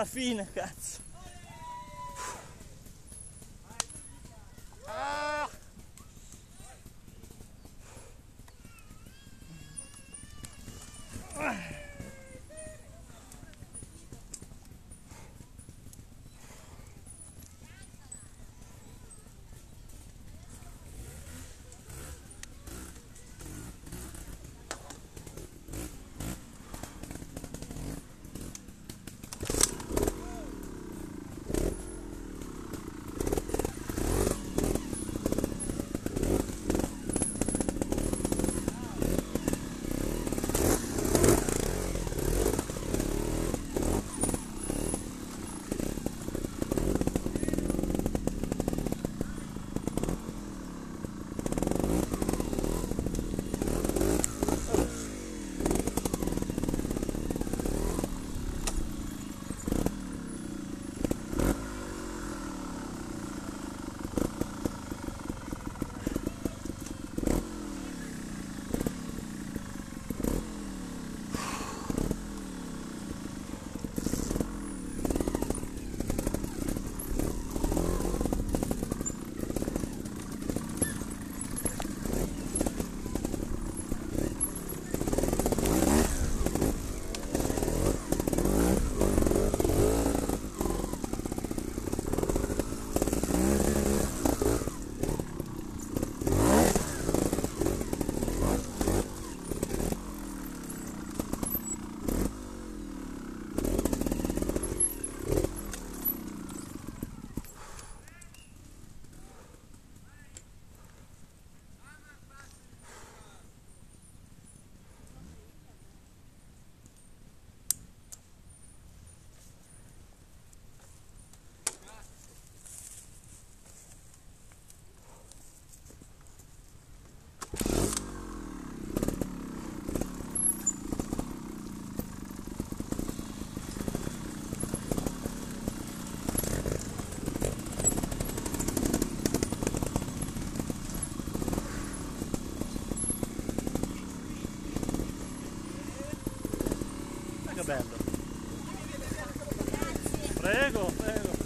alla fine cazzo bello. Prego prego